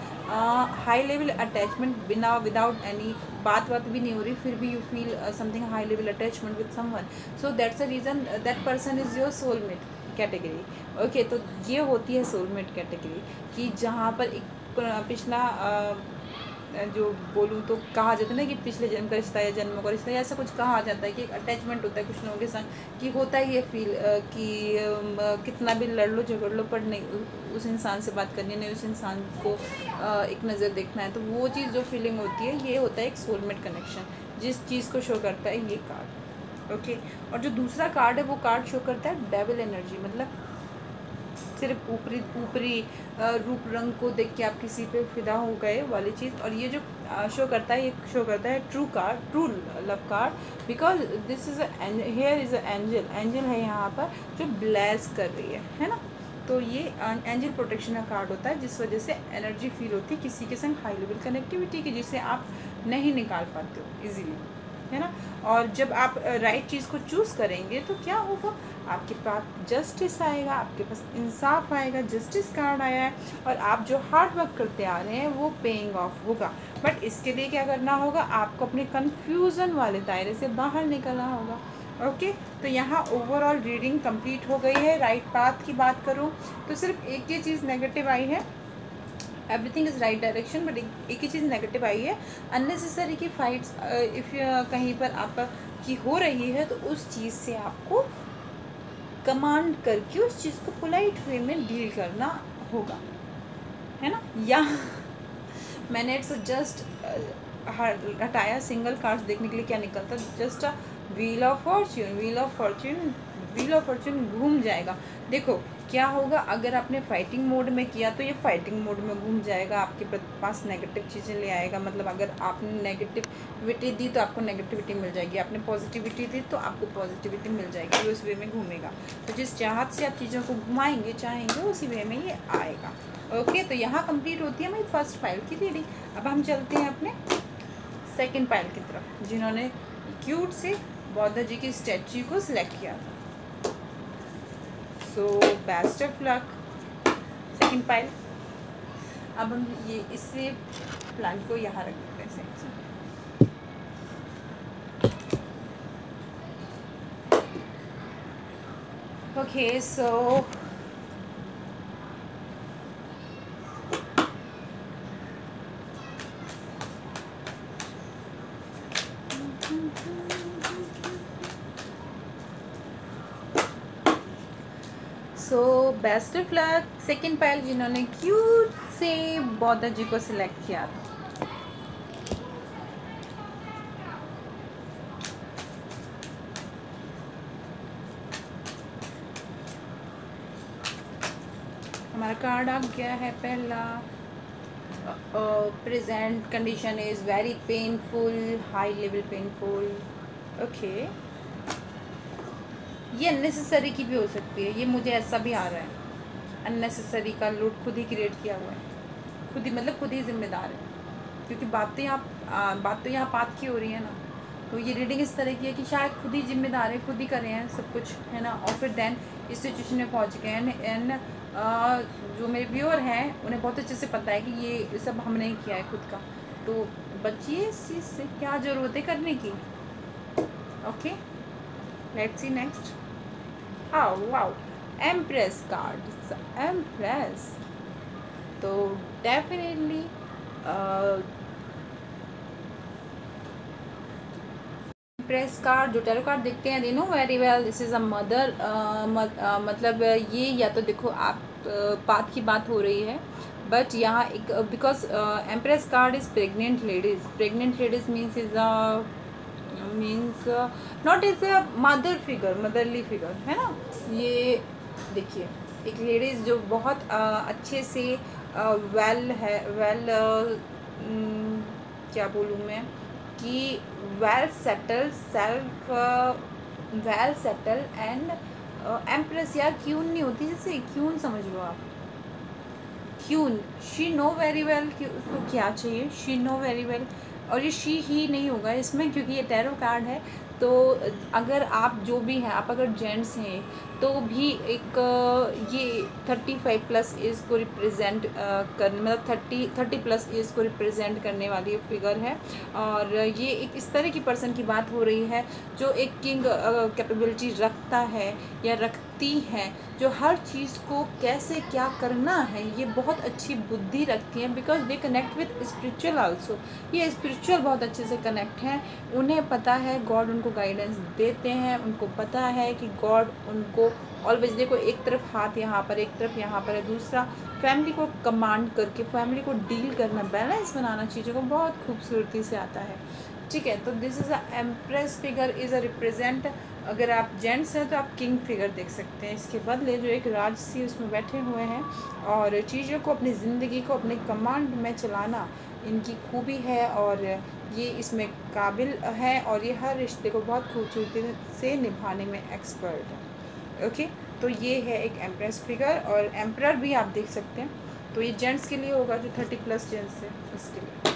high level attachment बिना विदाउट एनी बात बात भी नहीं हो रही फिर भी you feel something high level attachment with someone so that's a reason that person is your soulmate category okay तो ये होती है सोलमेट कैटेगरी कि जहाँ पर एक पिछला uh, जो बोलूँ तो कहा जाता है ना कि पिछले जन्म का रिश्ता या जन्मों का रिश्ता, ऐसा कुछ कहा जाता है कि एक अटैचमेंट होता है कुछ लोगों के संग कि होता है ये फील कि कितना भी लड़ लो, झगड़ लो, पर नहीं उस इंसान से बात करनी नहीं, उस इंसान को एक नज़र देखना है। तो वो चीज़ जो फीलिंग होती है, ये होता है एक सोलमेट कनेक्शन जिस चीज़ को शो करता है, ये कार्ड ओके और जो दूसरा कार्ड है, वो कार्ड शो करता है डेबल एनर्जी मतलब सिर्फ़ ऊपरी ऊपरी रूप रंग को देख के आप किसी पे फिदा हो गए वाली चीज़। और ये जो शो करता है, ये शो करता है true card true love card because this is here is a angel angel है यहाँ पर जो ब्लेस कर रही है है ना? तो ये एंजल प्रोटेक्शन का कार्ड होता है, जिस वजह से एनर्जी फील होती है किसी के संग हाई लेवल कनेक्टिविटी की, जिसे आप नहीं निकाल पाते हो इजीली है ना? और जब आप राइट चीज़ को चूज़ करेंगे तो क्या होगा? आपके पास जस्टिस आएगा, आपके पास इंसाफ आएगा जस्टिस कार्ड आया है, और आप जो हार्ड वर्क करते आ रहे हैं, वो पेइंग ऑफ़ होगा। बट इसके लिए क्या करना होगा? आपको अपने कन्फ्यूज़न वाले दायरे से बाहर निकलना होगा। Okay okay? तो यहाँ ओवरऑल रीडिंग कंप्लीट हो गई है। राइट पाथ की बात करूँ तो सिर्फ़ एक ही चीज़ नेगेटिव आई है। Everything is right direction but एक ही चीज़ नेगेटिव आई है। अननेसेसरी की फाइट्स इफ़ कहीं पर आप की हो रही है तो उस चीज़ से आपको कमांड करके उस चीज़ को पोलाइट वे में डील करना होगा। है ना? या मैंने इट्स जस्ट हटाया सिंगल कार्ड्स देखने के लिए क्या निकलता just a wheel of fortune wheel of fortune wheel of fortune घूम जाएगा। देखो क्या होगा? अगर आपने फाइटिंग मोड में किया तो ये फाइटिंग मोड में घूम जाएगा, आपके पास नेगेटिव चीज़ें ले आएगा। मतलब अगर आपने नेगेटिविटी दी तो आपको नेगेटिविटी मिल जाएगी। आपने पॉजिटिविटी दी तो आपको पॉजिटिविटी मिल जाएगी। वो उस वे में घूमेगा। तो जिस चाहत से आप चीज़ों को घुमाएँगे, चाहेंगे, उसी वे में ये आएगा। ओके तो यहाँ कंप्लीट होती है हमारी फ़र्स्ट फ़ाइल की रीडिंग अब हम चलते हैं अपने सेकेंड फ़ाइल की तरफ़, जिन्होंने क्यूट से बौद्ध जी की स्टैचू को सिलेक्ट किया था। So best of luck second pile अब हम ये, इससे प्लांट को यहाँ रख देते हैं। Okay so so best of luck second pile जिन्होंने क्यूट से बौद्ध जी को सिलेक्ट किया था हमारा कार्ड आ गया है पहला। Present condition is very painful high level painful okay ये अननेसेसरी की भी हो सकती है। ये मुझे ऐसा भी आ रहा है। अननेसेसरी का लूट खुद ही क्रिएट किया हुआ है। खुद ही मतलब खुद ही जिम्मेदार है। क्योंकि बात तो यहाँ बात तो यहाँ पात की हो रही है ना। तो ये रीडिंग इस तरह की है कि शायद खुद ही जिम्मेदार है, खुद ही कर हैं सब कुछ, है ना? और फिर देन इस सिचुएशन में पहुँच गए हैं। एंड जो मेरे व्यूअर हैं, उन्हें बहुत अच्छे से पता है कि ये सब हमने ही किया है खुद का। तो बचिए इस चीज़ से। क्या ज़रूरत है करने की? Okay let's see next wow. Empress card. It's empress. तो डेफिनेटली प्रेस कार्ड जो टेरो कार्ड देखते हैं. They know very well this is a mother मतलब ये या तो देखो आप पाथ uh, की बात हो रही है. बट यहाँ एक because empress card is pregnant ladies pregnant ladies means is a means not is a mother figure motherly figure है ना? ये देखिए एक लेडीज़ जो बहुत uh, अच्छे से वेल uh, है वेल well, uh, क्या बोलूँ मैं? कि well settle self well settle and empress या क्यून नहीं होती जैसे क्यून समझ लो आप। Queen she know very well कि उसको क्या चाहिए? शी नो वेरी वेल और ये शी ही नहीं होगा इसमें क्योंकि ये टैरो कार्ड है। तो अगर आप जो भी हैं, आप अगर जेंट्स हैं तो भी एक ये थर्टी फाइव प्लस एज को रिप्रेजेंट कर मतलब थर्टी थर्टी प्लस एज को रिप्रेजेंट करने वाली फिगर है। और ये एक इस तरह की पर्सन की बात हो रही है जो एक किंग कैपेबिलिटी रखता है या रखती है, जो हर चीज़ को कैसे क्या करना है, ये बहुत अच्छी बुद्धि रखती हैं because they connect with spiritual also ये स्पिरिचुअल बहुत अच्छे से कनेक्ट हैं। उन्हें पता है गॉड उनको गाइडेंस देते हैं, उनको पता है कि गॉड उनको ऑलवेज देखो एक तरफ़ हाथ यहाँ पर, एक तरफ़ यहाँ पर है। दूसरा फैमिली को कमांड करके फैमिली को डील करना बैलेंस बनाना चीज़ों को बहुत खूबसूरती से आता है। ठीक है तो this is a empress figure is a represent अगर आप जेंट्स हैं तो आप किंग फिगर देख सकते हैं। इसके बदले जो एक राजसी उसमें बैठे हुए हैं और चीज़ों को, अपनी ज़िंदगी को, अपने कमांड में चलाना इनकी खूबी है और ये इसमें काबिल है और ये हर रिश्ते को बहुत खूबसूरती से निभाने में एक्सपर्ट है। ओके तो ये है एक एम्प्रेस फिगर और एम्प्रर भी आप देख सकते हैं। तो ये जेंट्स के लिए होगा जो थर्टी प्लस जेंट्स है उसके लिए।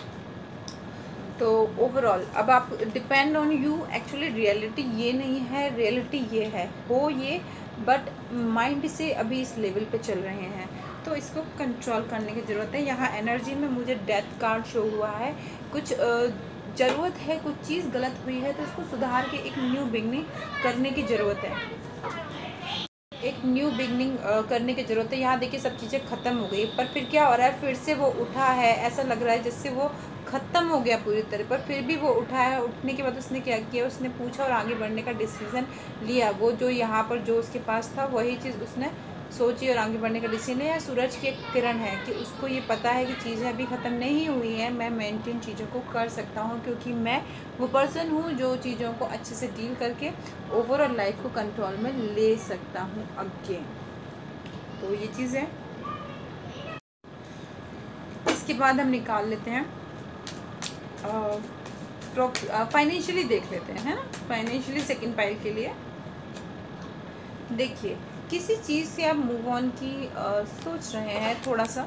तो ओवरऑल अब आप depend on you actually reality ये नहीं है रियलिटी ये है। हो ये बट माइंड से अभी इस लेवल पे चल रहे हैं। तो इसको कंट्रोल करने की ज़रूरत है। यहाँ एनर्जी में मुझे डेथ कार्ड शो हुआ है। कुछ ज़रूरत है, कुछ चीज़ गलत हुई है तो उसको सुधार के एक न्यू बिगनिंग करने की ज़रूरत है। एक न्यू बिगनिंग करने की ज़रूरत है। यहाँ देखिए सब चीज़ें ख़त्म हो गई, पर फिर क्या हो रहा है? फिर से वो उठा है। ऐसा लग रहा है जिससे वो ख़त्म हो गया पूरी तरह, पर फिर भी वो उठा है। उठने के बाद उसने क्या किया? उसने पूछा और आगे बढ़ने का डिसीज़न लिया। वो जो यहाँ पर जो उसके पास था, वही चीज़ उसने सोची और आगे बढ़ने का डिसीज़न है। या सूरज की एक किरण है कि उसको ये पता है कि चीज़ें अभी ख़त्म नहीं हुई हैं। मैं मेंटेन चीज़ों को कर सकता हूँ क्योंकि मैं वो पर्सन हूँ जो चीज़ों को अच्छे से डील करके ओवरऑल लाइफ को कंट्रोल में ले सकता हूँ अगेन तो ये चीज़ है। इसके बाद हम निकाल लेते हैं। फाइनेंशियली देख लेते हैं, है ना? फाइनेंशियली सेकेंड पाइल के लिए। देखिए किसी चीज़ से आप मूव ऑन की आ, सोच रहे हैं थोड़ा सा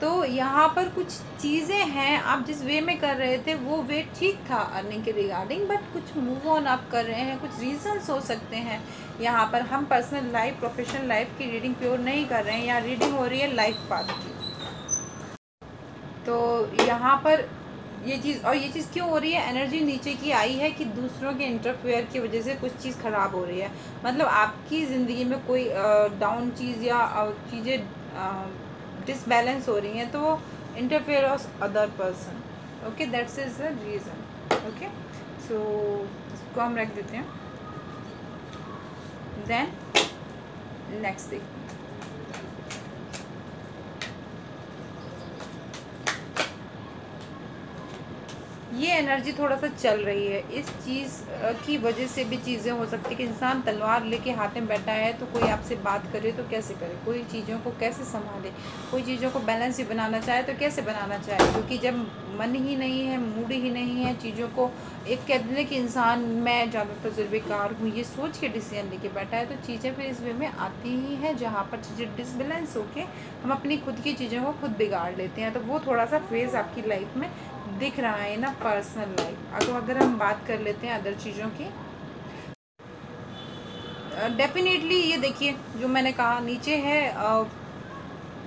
तो यहाँ पर कुछ चीज़ें हैं आप जिस वे में कर रहे थे वो वे ठीक था अर्निंग के रिगार्डिंग बट कुछ मूव ऑन आप कर रहे हैं कुछ रीजंस हो सकते हैं। यहाँ पर हम पर्सनल लाइफ प्रोफेशनल लाइफ की रीडिंग प्योर नहीं कर रहे हैं यहाँ रीडिंग हो रही है लाइफ पाथ की। तो यहाँ पर ये चीज़, और ये चीज़ क्यों हो रही है? एनर्जी नीचे की आई है कि दूसरों के इंटरफेयर की वजह से कुछ चीज़ ख़राब हो रही है। मतलब आपकी ज़िंदगी में कोई डाउन चीज़ या चीज़ें डिसबैलेंस हो रही हैं तो वो interfere of other person okay that's is the reason okay so इसको हम रख देते हैं। देन नेक्स्ट देखते ये एनर्जी थोड़ा सा चल रही है। इस चीज़ की वजह से भी चीज़ें हो सकती है कि इंसान तलवार लेके हाथ में बैठा है तो कोई आपसे बात करे तो कैसे करे? कोई चीज़ों को कैसे संभाले? कोई चीज़ों को बैलेंस ही बनाना चाहे तो कैसे बनाना चाहे? क्योंकि जब मन ही नहीं है मूड ही नहीं है चीज़ों को, एक कहते हैं कि इंसान, मैं ज़्यादा तजुर्बेकार हूँ, ये सोच के डिसीज़न लेके बैठा है तो चीज़ें फिर इस वे में आती ही हैं, जहाँ पर चीज़ें डिसबैलेंस होके हम अपनी खुद की चीज़ों को खुद बिगाड़ लेते हैं। तो वो थोड़ा सा फ़ेज़ आपकी लाइफ में दिख रहा है ना पर्सनल लाइफ अगर अगर हम बात कर लेते हैं अदर चीज़ों की डेफिनेटली ये देखिए, जो मैंने कहा, नीचे है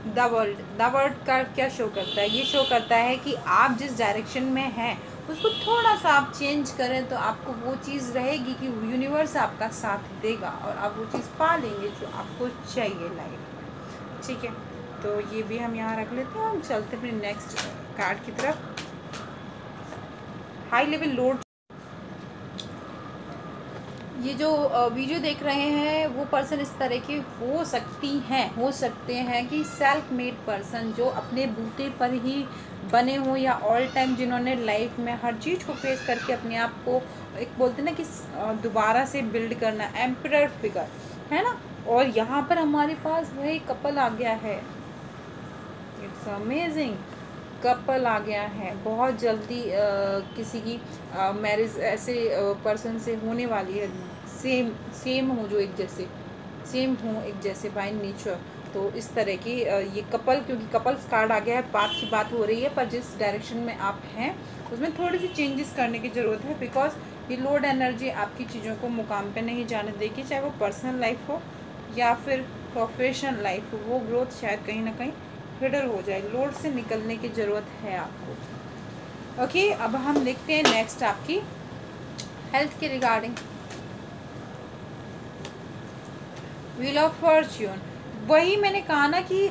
द वर्ल्ड द वर्ल्ड का क्या शो करता है? ये शो करता है कि आप जिस डायरेक्शन में हैं, उसको थोड़ा सा आप चेंज करें तो आपको वो चीज़ रहेगी कि यूनिवर्स आपका साथ देगा और आप वो चीज़ पा लेंगे जो आपको चाहिए लाइफ ठीक है? तो ये भी हम यहाँ रख लेते हैं हम चलते अपने नेक्स्ट कार्ड की तरफ़। हाई लेवल लोड ये जो वीडियो देख रहे हैं, वो पर्सन इस तरह के हो सकती हैं, हो सकते हैं कि सेल्फ मेड पर्सन जो अपने बूते पर ही बने हों या ऑल टाइम जिन्होंने लाइफ में हर चीज़ को फेस करके अपने आप को एक बोलते ना कि दोबारा से बिल्ड करना एम्पर फिगर है ना? और यहाँ पर हमारे पास वही कपल आ गया है। इट्स अमेजिंग कपल आ गया है। बहुत जल्दी आ, किसी की मैरिज ऐसे पर्सन से होने वाली है। सेम सेम हो जो एक जैसे सेम हो एक जैसे बाय नेचर तो इस तरह की ये कपल क्योंकि कपल्स कार्ड आ गया है बात की बात हो रही है पर जिस डायरेक्शन में आप हैं उसमें थोड़ी सी चेंजेस करने की ज़रूरत है बिकॉज़ ये लोड एनर्जी आपकी चीज़ों को मुकाम पे नहीं जाने देगी चाहे वो पर्सनल लाइफ हो या फिर प्रोफेशनल लाइफ हो वो ग्रोथ शायद कहीं ना कहीं हिडर हो जाए, लोड से निकलने की ज़रूरत है आपको। ओके अब हम देखते हैं नेक्स्ट आपकी हेल्थ के रिगार्डिंग व्हील ऑफ़ फॉर्च्यून वही मैंने कहा ना कि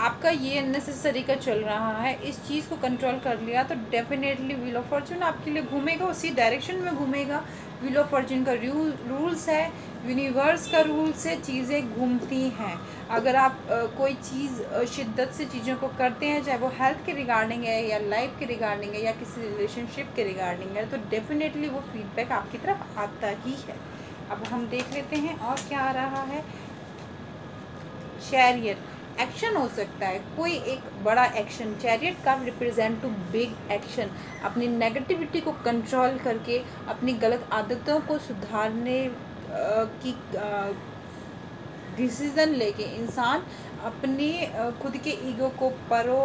आपका ये अननेसेसरी का चल रहा है, इस चीज़ को कंट्रोल कर लिया तो डेफिनेटली व्हील ऑफ़ फॉर्चून आपके लिए घूमेगा, उसी डायरेक्शन में घूमेगा। व्हील ऑफ़ फॉर्चून का रूल्स है यूनिवर्स का रूल से चीज़ें घूमती हैं। अगर आप आ, कोई चीज़ शिद्दत से चीज़ों को करते हैं चाहे वो हेल्थ के रिगार्डिंग है या लाइफ के रिगार्डिंग है या किसी रिलेशनशिप के रिगार्डिंग है तो डेफिनेटली वो फीडबैक आपकी तरफ़ आता ही है। अब हम देख लेते हैं और क्या आ रहा है। शैरियट एक्शन हो सकता है। कोई एक बड़ा एक्शन चैरियट का रिप्रेजेंट टू बिग एक्शन अपनी नेगेटिविटी को कंट्रोल करके अपनी गलत आदतों को सुधारने की डिसीज़न लेके इंसान अपने खुद के ईगो को परो,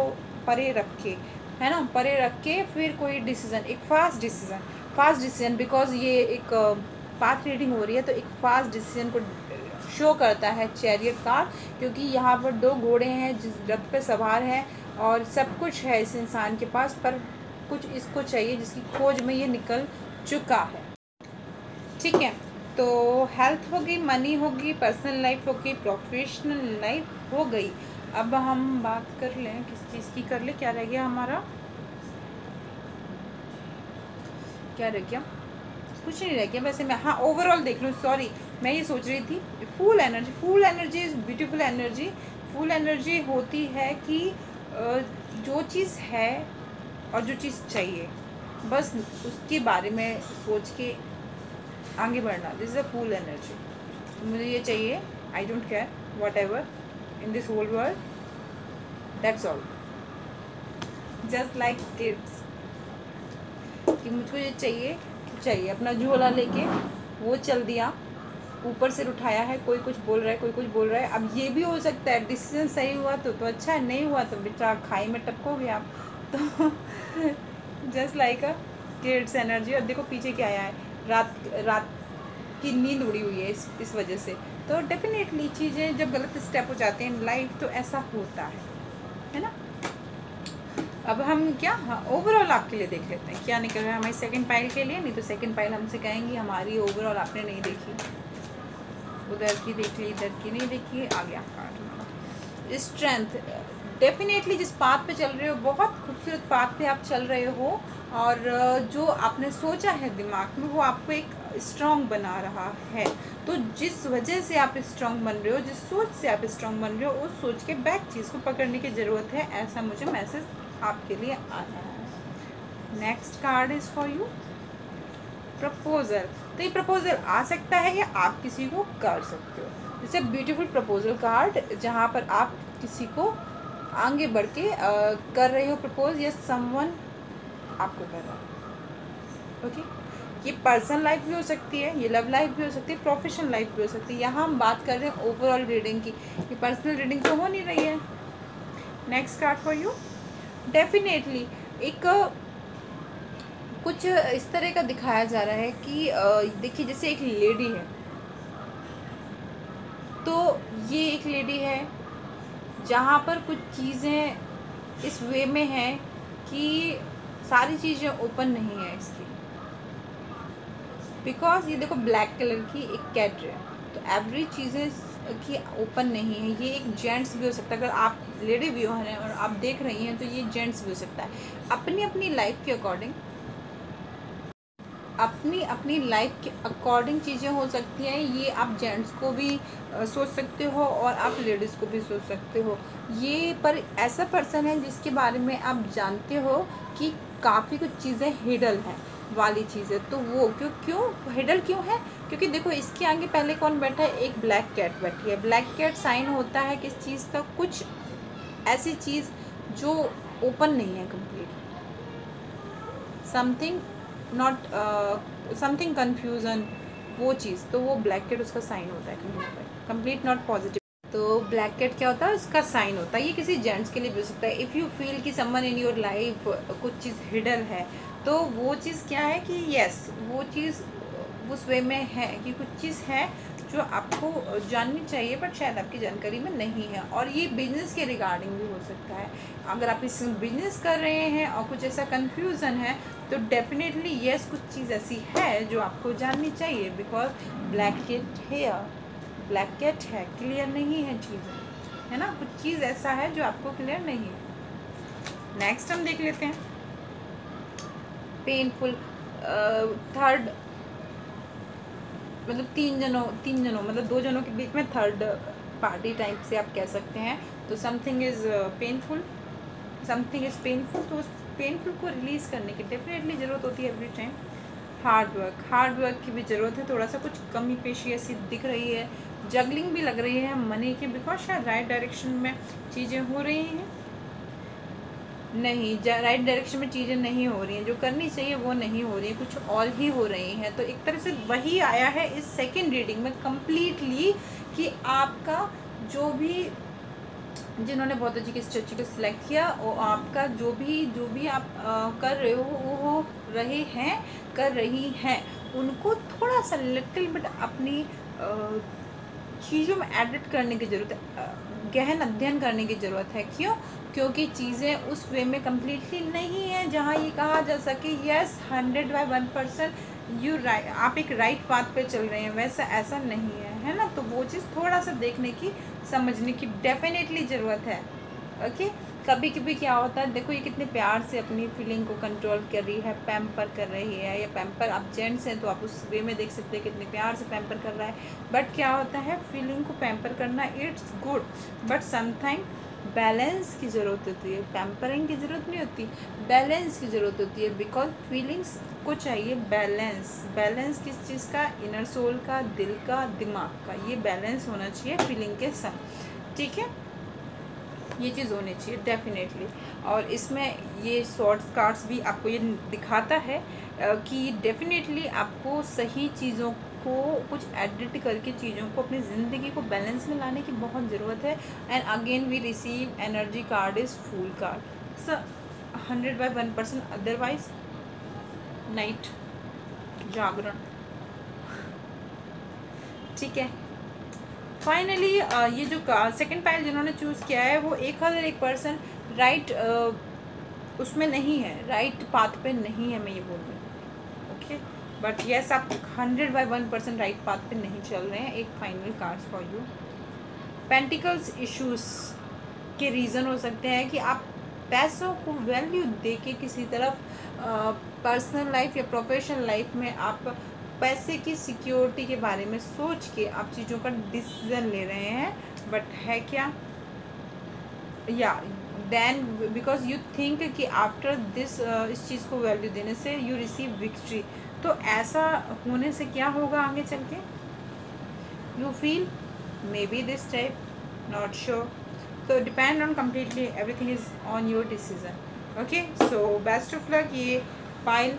परे रखे, है ना? परे रख के फिर कोई डिसीज़न एक fast decision fast decision because ये एक पाथ रीडिंग हो रही है तो एक फास्ट डिसीज़न को शो करता है चैरियट कार्ड क्योंकि यहाँ पर दो घोड़े हैं, जिस रथ पर सवार हैं और सब कुछ है इस इंसान के पास, पर कुछ इसको चाहिए जिसकी खोज में ये निकल चुका है। ठीक है तो हेल्थ होगी मनी होगी पर्सनल लाइफ होगी प्रोफेशनल लाइफ हो गई। अब हम बात कर लें किस चीज़ की, कर ले, क्या रह गया हमारा? क्या रह गया? कुछ नहीं रह गया, वैसे मैं हाँ ओवरऑल देख लूँ सॉरी मैं ये सोच रही थी full energy full energy is beautiful energy full energy होती है कि जो चीज़ है और जो चीज़ चाहिए, बस उसके बारे में सोच के आगे बढ़ना। This is a full energy मुझे ये चाहिए I don't care whatever in this whole world that's all just like kids कि मुझको ये चाहिए चाहिए, अपना झोला लेके, वो चल दिया। ऊपर से उठाया है, कोई कुछ बोल रहा है, कोई कुछ बोल रहा है। अब ये भी हो सकता है डिसीज़न सही हुआ तो तो अच्छा है नहीं हुआ तो बेटा खाई में टपकोगे आप। तो just like a kids energy और देखो पीछे क्या आया है, रात रात की नींद उड़ी हुई है इस इस वजह से। तो डेफिनेटली चीज़ें जब गलत स्टेप हो जाते हैं लाइफ तो ऐसा होता है है ना? अब हम क्या हाँ ओवरऑल आपके लिए देख लेते हैं। क्या निकल रहा है हमारी सेकंड पाइल के लिए? नहीं तो सेकंड पाइल हमसे कहेंगी, हमारी ओवरऑल आपने नहीं देखी। उधर की देख ली इधर की नहीं देखी आ गया कार्ड स्ट्रेंथ डेफिनेटली जिस पाथ पे चल रहे हो, बहुत खूबसूरत पाथ पे आप चल रहे हो और जो आपने सोचा है दिमाग में, वो आपको एक स्ट्रांग बना रहा है। तो जिस वजह से आप स्ट्रांग बन रहे हो, जिस सोच से आप स्ट्रांग बन रहे हो, उस सोच के बैक चीज़ को पकड़ने की ज़रूरत है, ऐसा मुझे मैसेज आपके लिए आ रहा है। Next card is for you proposal तो ये प्रपोजल आ सकता है या आप किसी को कर सकते हो। जैसे ब्यूटीफुल प्रपोजल कार्ड जहाँ पर आप किसी को आगे बढ़ के आ, कर रहे हो प्रपोज या समवन आपको कर रहा है। ओके ये पर्सनल लाइफ भी हो सकती है ये लव लाइफ भी हो सकती है प्रोफेशनल लाइफ भी हो सकती है। यहाँ हम बात कर रहे हैं ओवरऑल रीडिंग की ये पर्सनल रीडिंग तो हो नहीं रही है। Next card for you definitely एक कुछ इस तरह का दिखाया जा रहा है कि देखिए, जैसे एक लेडी है। तो ये एक लेडी है, जहाँ पर कुछ चीज़ें इस वे में हैं कि सारी चीज़ें ओपन नहीं है इसकी। बिकॉज़ ये देखो, ब्लैक कलर की एक कैट है। तो एवरी चीज़ें की ओपन नहीं है। ये एक जेंट्स भी हो सकता है। अगर आप लेडी हो हैं और आप देख रही हैं तो ये जेंट्स भी हो सकता है। अपनी अपनी लाइफ के अकॉर्डिंग अपनी अपनी लाइफ के अकॉर्डिंग चीज़ें हो सकती हैं, ये आप जेंट्स को भी सोच सकते हो और आप लेडीज़ को भी सोच सकते हो। ये पर ऐसा पर्सन है जिसके बारे में आप जानते हो कि काफ़ी कुछ चीज़ें हिडल हैं, वाली चीज़ें। तो वो क्यों क्यों हिडल क्यों है? क्योंकि देखो, इसके आगे पहले कौन बैठा है? एक ब्लैक कैट बैठी है। ब्लैक कैट साइन होता है किस चीज़ का? कुछ ऐसी चीज़ जो ओपन नहीं है complete something not something confusion वो चीज़ तो वो ब्लैक उसका साइन होता है कहीं पर कंप्लीट नॉट पॉजिटिव तो ब्लैक क्या होता है? उसका साइन होता है। ये किसी जेंट्स के लिए भी हो सकता है। इफ़ यू फील कि समवन इन योर लाइफ कुछ चीज़ हिडन है तो वो चीज़ क्या है कि यस वो चीज़ उस वे में है कि कुछ चीज़ है जो आपको जाननी चाहिए बट शायद आपकी जानकारी में नहीं है। और ये बिज़नेस के रिगार्डिंग भी हो सकता है। अगर आप इस बिज़नेस कर रहे हैं और कुछ ऐसा कन्फ्यूज़न है तो डेफिनेटली येस कुछ चीज़ ऐसी है जो आपको जाननी चाहिए because black cat here black cat है क्लियर नहीं है चीज़ें, है ना? कुछ चीज़ ऐसा है जो आपको क्लियर नहीं है। नेक्स्ट हम देख लेते हैं। पेनफुल थर्ड मतलब तीन जनों तीन जनों मतलब दो जनों के बीच में थर्ड पार्टी टाइप से आप कह सकते हैं। तो something is painful something is painful तो उस पेनफुल को रिलीज़ करने की डेफिनेटली ज़रूरत होती है every time hard work hard work की भी ज़रूरत है थोड़ा सा कुछ कमी पेशी ऐसी दिख रही है। जगलिंग भी लग रही है मनी की बिकॉज़ शायद राइट डायरेक्शन में चीज़ें हो रही हैं। नहीं राइट डायरेक्शन में चीज़ें नहीं हो रही हैं जो करनी चाहिए वो नहीं हो रही है कुछ और ही हो रही हैं। तो एक तरह से वही आया है इस सेकेंड रीडिंग में कम्प्लीटली कि आपका जो भी जिन्होंने बहुत अच्छी किस अच्छी को सिलेक्ट किया और आपका जो भी जो भी आप आ, कर रहे हो वो हो रहे हैं कर रही हैं। उनको थोड़ा सा लिटिल बिट अपनी चीज़ों में एडिट करने की ज़रूरत है। गहन अध्ययन करने की ज़रूरत है। क्यों? क्योंकि चीज़ें उस वे में कम्प्लीटली नहीं है जहाँ ये कहा जा सके yes hundred by one percent you right आप एक राइट पाथ पे चल रहे हैं, वैसा ऐसा नहीं है है ना? तो वो चीज़ थोड़ा सा देखने की, समझने की डेफिनेटली ज़रूरत है। ओके कभी कभी क्या होता है, देखो ये कितने प्यार से अपनी फीलिंग को कंट्रोल कर रही है पैम्पर कर रही है, या पैम्पर आप जेंट्स हैं तो आप उस वे में देख सकते हैं कितने प्यार से पैम्पर कर रहा है। बट क्या होता है फीलिंग को पैम्पर करना it's good but sometime balance की ज़रूरत होती है। पैम्परिंग की ज़रूरत नहीं होती बैलेंस की ज़रूरत होती है बिकॉज़ फीलिंग्स को चाहिए बैलेंस बैलेंस किस चीज़ का? इनर सोल का, दिल का, दिमाग का। ये बैलेंस होना चाहिए फीलिंग के संग ठीक है? ये चीज़ होनी चाहिए डेफिनेटली और इसमें ये शॉर्ट्स कार्ड्स भी आपको ये दिखाता है कि डेफिनेटली आपको सही चीज़ों को, कुछ एडिट करके चीज़ों को अपनी ज़िंदगी को बैलेंस में लाने की बहुत ज़रूरत है. And again we receive energy card is full card sir hundred by one percent otherwise night जागरण ठीक है? फाइनली ये जो सेकंड पाइल जिन्होंने चूज़ किया है, वो एक हज़ार एक परसेंट राइट उसमें नहीं है राइट पाथ पे नहीं है, मैं ये बोल रही हूँ। ओके बट यस आप hundred by one percent right path पे नहीं चल रहे हैं। एक final cards for you pentacles issues के रीज़न हो सकते हैं कि आप पैसों को वैल्यू दे के किसी तरफ़ पर्सनल लाइफ या प्रोफेशनल लाइफ में आप पैसे की सिक्योरिटी के बारे में सोच के आप चीज़ों का डिसीज़न ले रहे हैं बट है क्या? या देन बिकॉज़ यू थिंक कि आफ्टर दिस इस चीज़ को वैल्यू देने से यू रिसीव विक्ट्री तो ऐसा होने से क्या होगा आगे चल के? You feel maybe this type not sure तो depend on completely everything is on your decision okay so best of luck ये फ़ाइल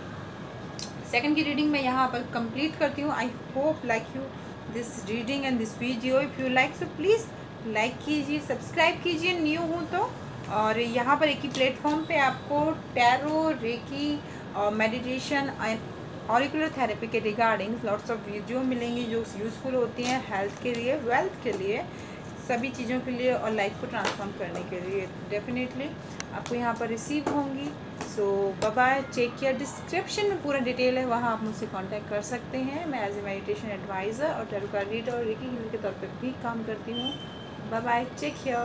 सेकंड की रीडिंग मैं यहाँ पर कंप्लीट करती हूँ. I hope like you this reading and this video if you like so please like कीजिए subscribe कीजिए. New हूँ तो. और यहाँ पर एक ही प्लेटफॉर्म पे आपको टैरो रेकी और मेडिटेशन ऑरिकुलर थेरेपी के रिगार्डिंग लॉट्स ऑफ़ वीडियो मिलेंगी जो यूज़फुल होती हैं हेल्थ के लिए वेल्थ के लिए, सभी चीज़ों के लिए और लाइफ को ट्रांसफॉर्म करने के लिए. डेफिनेटली आपको यहाँ पर रिसीव होंगी. सो बाय चेक किया डिस्क्रिप्शन में पूरा डिटेल है, वहाँ आप मुझसे कांटेक्ट कर सकते हैं। मैं एज ए मेडिटेशन एडवाइज़र और टेरुका रीडर और रिकी हिल के तौर पर भी काम करती हूँ। बाय चेक किया